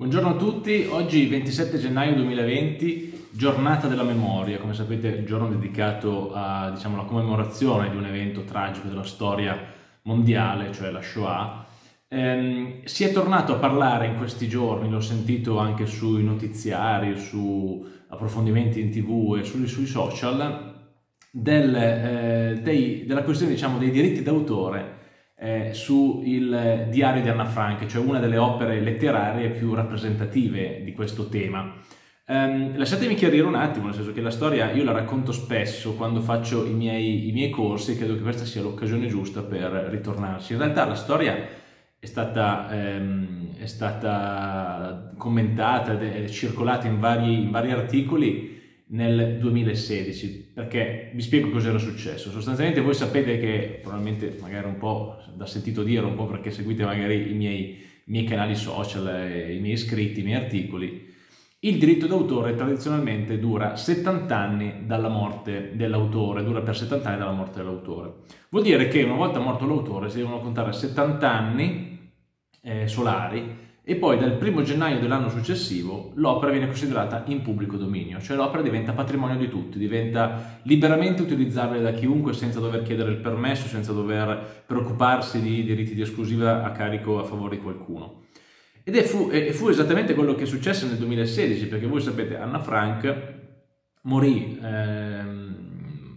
Buongiorno a tutti, oggi 27 gennaio 2020, giornata della memoria, come sapete il giorno dedicato alla diciamo, commemorazione di un evento tragico della storia mondiale, cioè la Shoah. Ehm, si è tornato a parlare in questi giorni, l'ho sentito anche sui notiziari, su approfondimenti in tv e sui, sui social, del, eh, dei, della questione diciamo, dei diritti d'autore eh, su il diario di Anna Frank, cioè una delle opere letterarie più rappresentative di questo tema. Um, lasciatemi chiarire un attimo, nel senso che la storia io la racconto spesso quando faccio i miei, i miei corsi e credo che questa sia l'occasione giusta per ritornarci. In realtà la storia è stata, ehm, è stata commentata ed è circolata in vari, in vari articoli nel 2016 perché vi spiego cosa era successo. Sostanzialmente voi sapete che probabilmente magari un po' da sentito dire un po' perché seguite magari i miei, i miei canali social i miei iscritti i miei articoli il diritto d'autore tradizionalmente dura 70 anni dalla morte dell'autore dura per 70 anni dalla morte dell'autore. Vuol dire che una volta morto l'autore si devono contare 70 anni eh, solari e poi dal 1 gennaio dell'anno successivo l'opera viene considerata in pubblico dominio, cioè l'opera diventa patrimonio di tutti, diventa liberamente utilizzabile da chiunque senza dover chiedere il permesso, senza dover preoccuparsi di diritti di esclusiva a carico a favore di qualcuno. Ed fu, e fu esattamente quello che successe nel 2016, perché voi sapete, Anna Frank morì, ehm,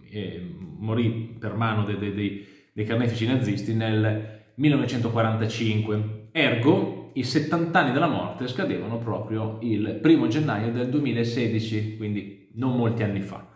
morì per mano dei, dei, dei carnefici nazisti nel 1945, ergo i 70 anni della morte scadevano proprio il primo gennaio del 2016, quindi non molti anni fa.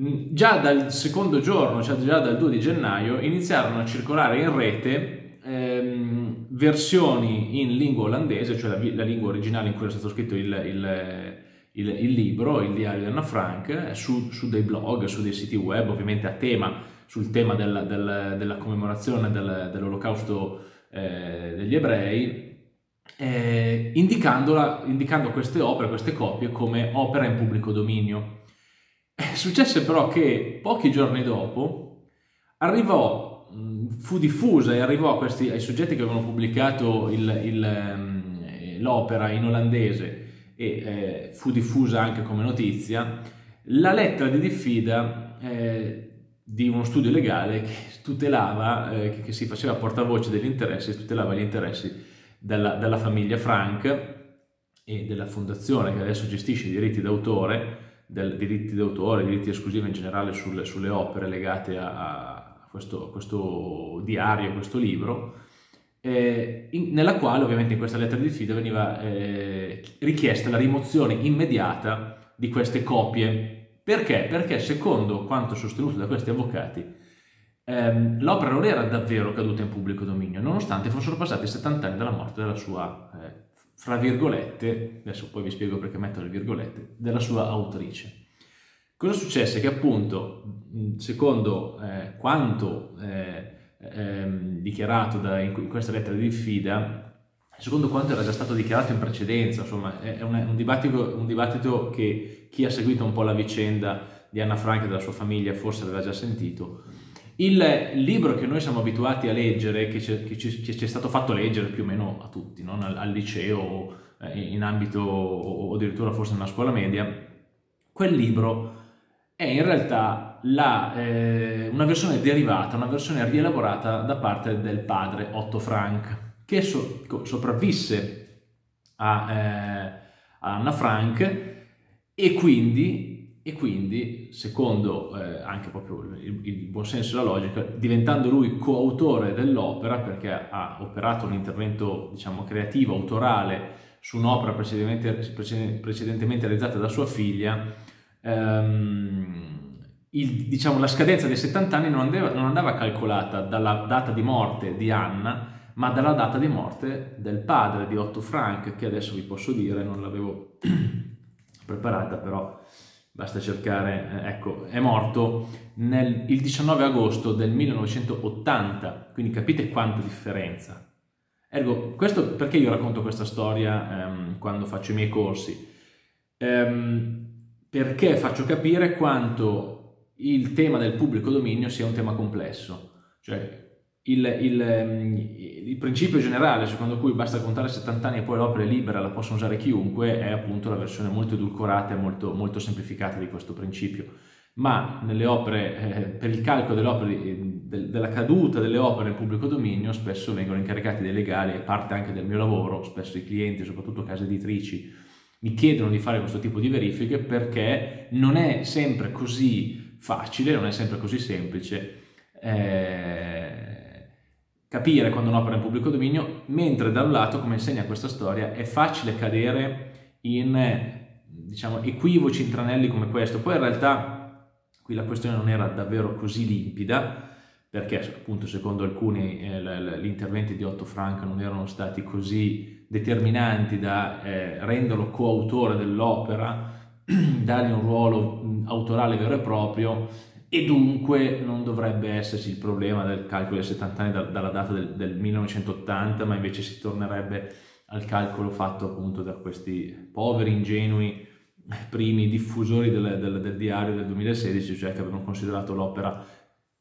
Mm, già dal secondo giorno, cioè già dal 2 di gennaio, iniziarono a circolare in rete ehm, versioni in lingua olandese, cioè la, la, lingua originale in cui era stato scritto il, il, il, il libro, il diario di Anna Frank, su, su, dei blog, su dei siti web, ovviamente a tema, sul tema della, della, della commemorazione del, dell'olocausto eh, degli ebrei eh, indicando queste opere, queste copie come opera in pubblico dominio. Eh, successe però che pochi giorni dopo arrivò, fu diffusa e arrivò questi, ai soggetti che avevano pubblicato il, il, ehm, l'opera in olandese e eh, fu diffusa anche come notizia, la lettera di diffida eh, di uno studio legale che tutelava, eh, che, che si faceva portavoce degli interessi, tutelava gli interessi della, della famiglia Frank e della fondazione che adesso gestisce i diritti d'autore, del, diritti d'autore, diritti esclusivi in generale sulle, sulle opere legate a, a, questo, a, questo, diario, a questo libro, eh, in, nella quale ovviamente in questa lettera di fida veniva eh, richiesta la rimozione immediata di queste copie. Perché? Perché secondo quanto sostenuto da questi avvocati, ehm, l'opera non era davvero caduta in pubblico dominio, nonostante fossero passati 70 anni dalla morte della sua, eh, fra virgolette, adesso poi vi spiego perché metto le virgolette, della sua autrice. Cosa successe? Che appunto, secondo eh, quanto eh, ehm, dichiarato da, in, questa lettera di diffida, secondo quanto era già stato dichiarato in precedenza, insomma, è un, un, dibattito, un, dibattito, che chi ha seguito un po' la vicenda di Anna Frank e della sua famiglia forse aveva già sentito, il libro che noi siamo abituati a leggere, che ci, è stato fatto leggere più o meno a tutti, non al, al, liceo, eh, in ambito o addirittura forse nella scuola media, quel libro è in realtà la, eh, una versione derivata, una versione rielaborata da parte del padre Otto Frank, che so, sopravvisse a, eh, a Anna Frank e quindi e quindi, secondo eh, anche proprio il, il buon senso e la logica, diventando lui coautore dell'opera, perché ha operato un intervento, diciamo, creativo, autorale, su un'opera precedentemente, precedentemente realizzata da sua figlia, ehm, il, diciamo, la scadenza dei 70 anni non andava, non andava calcolata dalla data di morte di Anna, ma dalla data di morte del padre di Otto Frank, che adesso vi posso dire, non l'avevo preparata, però basta cercare, eh, ecco, è morto nel, il 19 agosto del 1980, quindi capite quanta differenza. Ergo, questo perché io racconto questa storia ehm, quando faccio i miei corsi? Ehm, perché faccio capire quanto il tema del pubblico dominio sia un tema complesso, cioè il, il, ehm, il, principio generale secondo cui basta contare 70 anni e poi l'opera è libera, la possono usare chiunque, è appunto la versione molto edulcorata e molto, molto semplificata di questo principio. Ma nelle opere, eh, per il calcolo delle opere, eh, de, della caduta delle opere nel pubblico dominio, spesso vengono incaricati dei legali e parte anche del mio lavoro, spesso i clienti, soprattutto case editrici, mi chiedono di fare questo tipo di verifiche perché non è sempre così facile, non è sempre così semplice. Eh, capire quando un'opera è in pubblico dominio, mentre da un lato, come insegna questa storia, è facile cadere in diciamo, equivoci intranelli come questo. Poi in realtà qui la questione non era davvero così limpida, perché appunto secondo alcuni eh, gli interventi di Otto Frank non erano stati così determinanti da eh, renderlo coautore dell'opera, dargli un ruolo autorale vero e proprio e dunque non dovrebbe esserci il problema del calcolo dei 70 anni da, dalla data del, del, 1980, ma invece si tornerebbe al calcolo fatto appunto da questi poveri, ingenui primi diffusori del, del, del diario del 2016, cioè che avevano considerato l'opera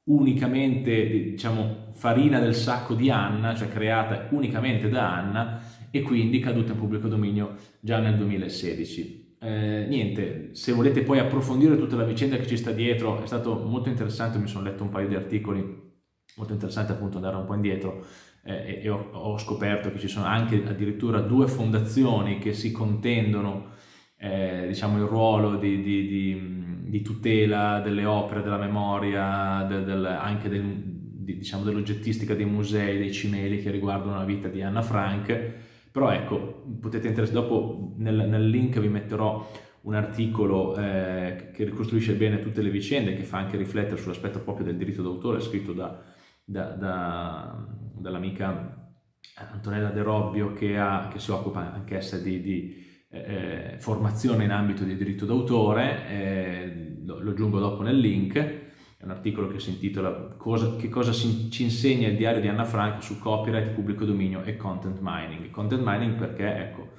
unicamente, diciamo, farina del sacco di Anna, cioè creata unicamente da Anna e quindi caduta in pubblico dominio già nel 2016 eh, niente, se volete poi approfondire tutta la vicenda che ci sta dietro, è stato molto interessante, mi sono letto un paio di articoli, molto interessante appunto andare un po' indietro eh, e, ho, ho, scoperto che ci sono anche addirittura due fondazioni che si contendono eh, diciamo il ruolo di, di, di, di, tutela delle opere, della memoria, de, del, anche del, diciamo, dell'oggettistica dei musei, dei cimeli che riguardano la vita di Anna Frank però ecco, potete interessare, dopo nel, nel link vi metterò un articolo eh, che ricostruisce bene tutte le vicende, che fa anche riflettere sull'aspetto proprio del diritto d'autore, scritto da, da, da, dall'amica Antonella De Robbio, che, ha, che si occupa anch'essa di, di eh, formazione in ambito di diritto d'autore, eh, lo, lo aggiungo dopo nel link è un articolo che si intitola cosa, Che cosa si, ci insegna il diario di Anna Frank su copyright, pubblico dominio e content mining. Content mining perché, ecco,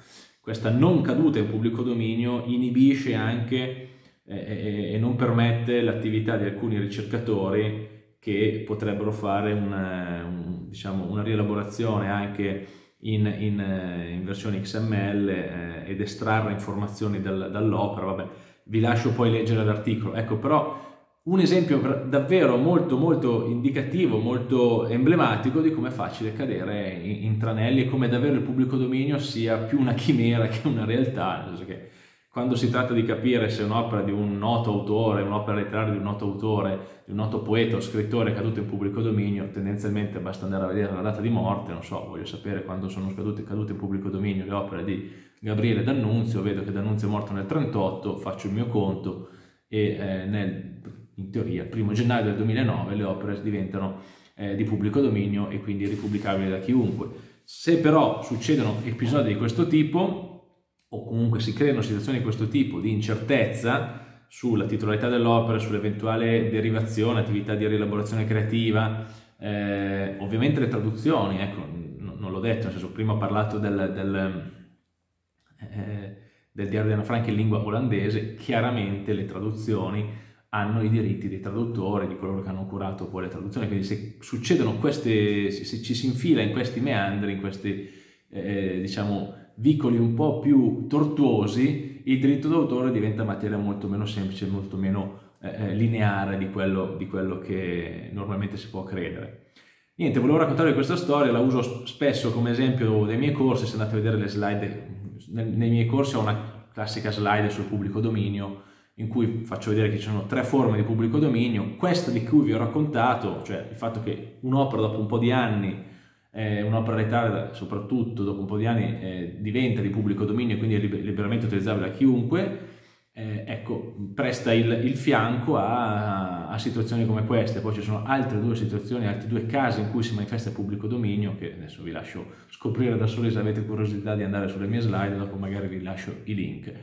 questa non caduta in pubblico dominio inibisce anche eh, e non permette l'attività di alcuni ricercatori che potrebbero fare una, un, diciamo, una rielaborazione anche in, in, eh, in versione XML eh, ed estrarre informazioni dal, dall'opera. Vabbè, vi lascio poi leggere l'articolo. Ecco, però un esempio davvero molto molto indicativo, molto emblematico di come è facile cadere in, in tranelli e come davvero il pubblico dominio sia più una chimera che una realtà, nel senso che quando si tratta di capire se un'opera di un noto autore, un'opera letteraria di un noto autore, di un noto poeta o scrittore è caduta in pubblico dominio, tendenzialmente basta andare a vedere la data di morte, non so, voglio sapere quando sono cadute, cadute in pubblico dominio le opere di Gabriele D'Annunzio, vedo che D'Annunzio è morto nel 38, faccio il mio conto e eh, nel in teoria, il primo gennaio del 2009 le opere diventano eh, di pubblico dominio e quindi ripubblicabili da chiunque. Se però succedono episodi di questo tipo, o comunque si creano situazioni di questo tipo di incertezza sulla titolarità dell'opera, sull'eventuale derivazione, attività di rielaborazione creativa, eh, ovviamente le traduzioni, ecco, n- non l'ho detto, nel senso, prima ho parlato del, del, eh, del diario di Anna Frank in lingua olandese, chiaramente le traduzioni hanno i diritti dei traduttori, di coloro che hanno curato poi le traduzioni, quindi se succedono queste, se ci si infila in questi meandri, in questi eh, diciamo vicoli un po' più tortuosi, il diritto d'autore diventa materia molto meno semplice, molto meno eh, eh, lineare di quello, di quello che normalmente si può credere. Niente, volevo raccontarvi questa storia, la uso spesso come esempio dei miei corsi, se andate a vedere le slide, nei miei corsi ho una classica slide sul pubblico dominio, in cui faccio vedere che ci sono tre forme di pubblico dominio, questa di cui vi ho raccontato, cioè il fatto che un'opera dopo un po' di anni, eh, un'opera letteraria soprattutto dopo un po' di anni eh, diventa di pubblico dominio e quindi è liberamente utilizzabile da chiunque, eh, ecco, presta il, il fianco a, a, situazioni come queste. Poi ci sono altre due situazioni, altri due casi in cui si manifesta il pubblico dominio, che adesso vi lascio scoprire da soli se avete curiosità di andare sulle mie slide, dopo magari vi lascio i link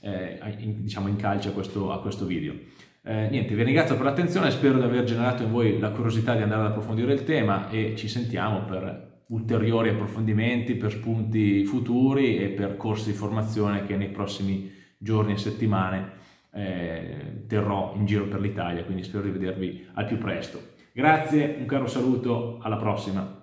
eh, in, diciamo in calce a questo, a questo video. Eh, niente, vi ringrazio per l'attenzione, spero di aver generato in voi la curiosità di andare ad approfondire il tema e ci sentiamo per ulteriori approfondimenti, per spunti futuri e per corsi di formazione che nei prossimi giorni e settimane eh, terrò in giro per l'Italia, quindi spero di vedervi al più presto. Grazie, un caro saluto, alla prossima.